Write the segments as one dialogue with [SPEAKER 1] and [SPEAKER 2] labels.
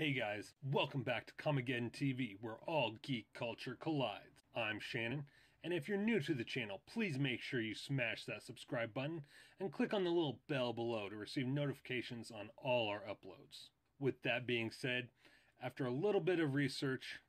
[SPEAKER 1] Hey guys, welcome back to Comicgeddon TV, where all geek culture collides. I'm Shannon, and if you're new to the channel, please make sure you smash that subscribe button and click on the little bell below to receive notifications on all our uploads. With that being said, after a little bit of research,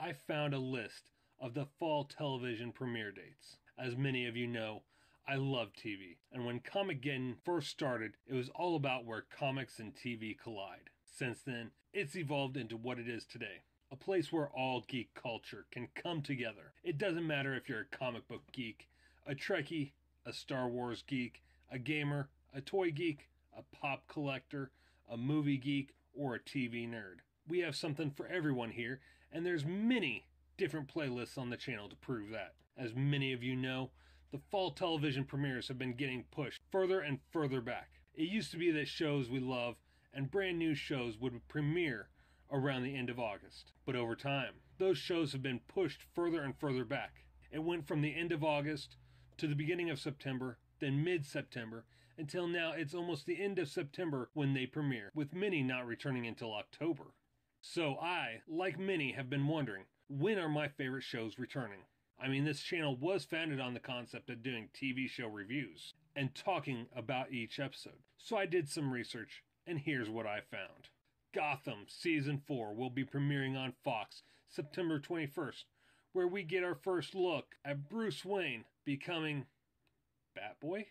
[SPEAKER 1] I found a list of the fall television premiere dates. As many of you know, I love TV, and when Comicgeddon first started, it was all about where comics and TV collide. Since then, it's evolved into what it is today a place where all geek culture can come together. It doesn't matter if you're a comic book geek, a Trekkie, a Star Wars geek, a gamer, a toy geek, a pop collector, a movie geek, or a TV nerd. We have something for everyone here, and there's many different playlists on the channel to prove that. As many of you know, the fall television premieres have been getting pushed further and further back. It used to be that shows we love and brand new shows would premiere around the end of August. But over time, those shows have been pushed further and further back. It went from the end of August to the beginning of September, then mid September, until now it's almost the end of September when they premiere, with many not returning until October. So I, like many, have been wondering when are my favorite shows returning? I mean, this channel was founded on the concept of doing TV show reviews and talking about each episode. So I did some research and here's what I found. Gotham Season 4 will be premiering on Fox September 21st, where we get our first look at Bruce Wayne becoming Batboy?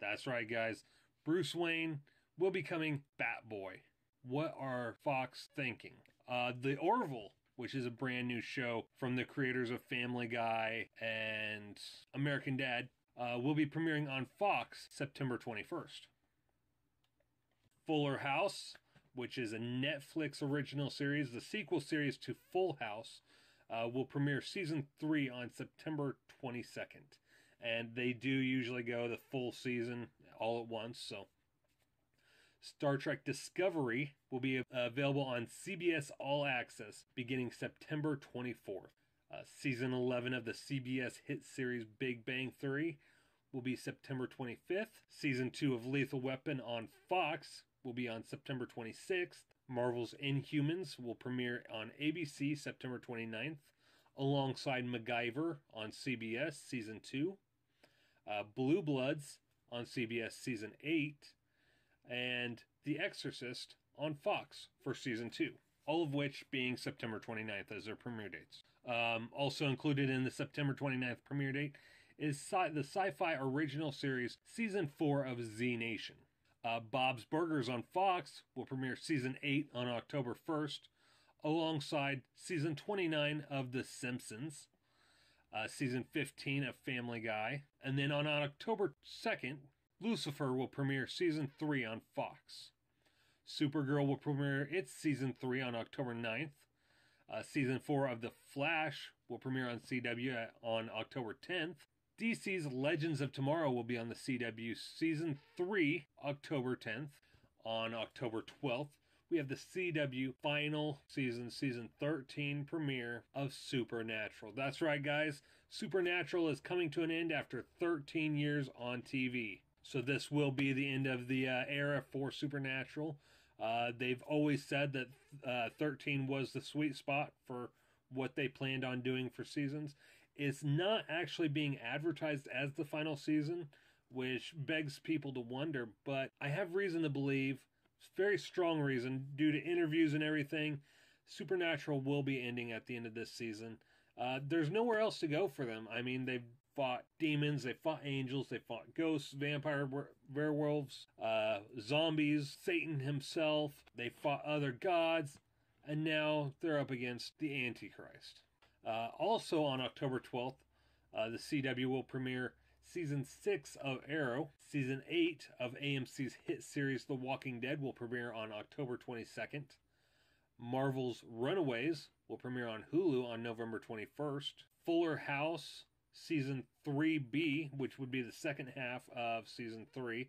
[SPEAKER 1] That's right, guys. Bruce Wayne will be becoming Batboy. What are Fox thinking? Uh, the Orville, which is a brand new show from the creators of Family Guy and American Dad, uh, will be premiering on Fox September 21st. Fuller House, which is a Netflix original series, the sequel series to Full House, uh, will premiere season three on September 22nd. And they do usually go the full season all at once, so. Star Trek Discovery will be available on CBS All Access beginning September 24th. Uh, season 11 of the CBS hit series Big Bang Theory will be September 25th. Season 2 of Lethal Weapon on Fox will be on September 26th. Marvel's Inhumans will premiere on ABC September 29th, alongside MacGyver on CBS Season 2, uh, Blue Bloods on CBS Season 8, and The Exorcist on Fox for Season 2 all of which being September 29th as their premiere dates. Um, also included in the September 29th premiere date is sci- the SyFy original series Season 4 of Z Nation. Uh, Bob's Burgers on Fox will premiere season 8 on October 1st, alongside season 29 of The Simpsons, uh, season 15 of Family Guy, and then on October 2nd, Lucifer will premiere season 3 on Fox. Supergirl will premiere its season 3 on October 9th. Uh, season 4 of The Flash will premiere on CW on October 10th. DC's Legends of Tomorrow will be on the CW Season 3, October 10th. On October 12th, we have the CW final season, season 13 premiere of Supernatural. That's right, guys. Supernatural is coming to an end after 13 years on TV. So, this will be the end of the uh, era for Supernatural. Uh, they've always said that uh, 13 was the sweet spot for what they planned on doing for seasons. It's not actually being advertised as the final season, which begs people to wonder, but I have reason to believe, very strong reason, due to interviews and everything, Supernatural will be ending at the end of this season. Uh, there's nowhere else to go for them. I mean, they've fought demons, they fought angels, they fought ghosts, vampire werewolves, uh, zombies, Satan himself. They fought other gods, and now they're up against the Antichrist. Uh, also on October 12th, uh, the CW will premiere season 6 of Arrow. Season 8 of AMC's hit series The Walking Dead will premiere on October 22nd. Marvel's Runaways will premiere on Hulu on November 21st. Fuller House season 3B, which would be the second half of season 3,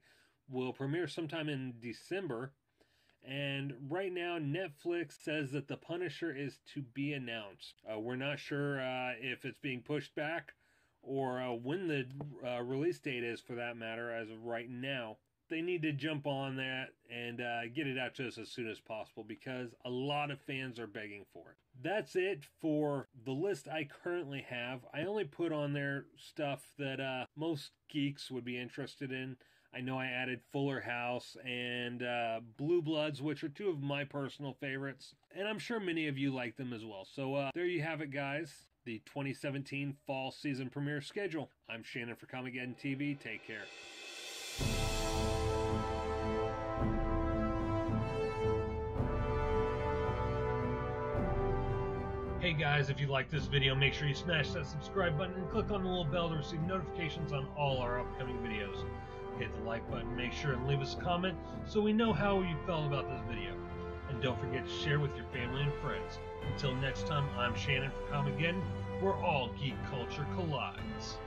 [SPEAKER 1] will premiere sometime in December. And right now, Netflix says that The Punisher is to be announced. Uh, we're not sure uh, if it's being pushed back or uh, when the uh, release date is for that matter as of right now. They need to jump on that and uh, get it out to us as soon as possible because a lot of fans are begging for it. That's it for the list I currently have. I only put on there stuff that uh, most geeks would be interested in. I know I added Fuller House and uh, Blue Bloods, which are two of my personal favorites, and I'm sure many of you like them as well. So uh, there you have it, guys. The 2017 fall season premiere schedule. I'm Shannon for Comic TV. Take care. Hey guys, if you like this video, make sure you smash that subscribe button and click on the little bell to receive notifications on all our upcoming videos. Hit the like button, make sure and leave us a comment so we know how you felt about this video. And don't forget to share with your family and friends. Until next time, I'm Shannon for Comic where all geek culture collides.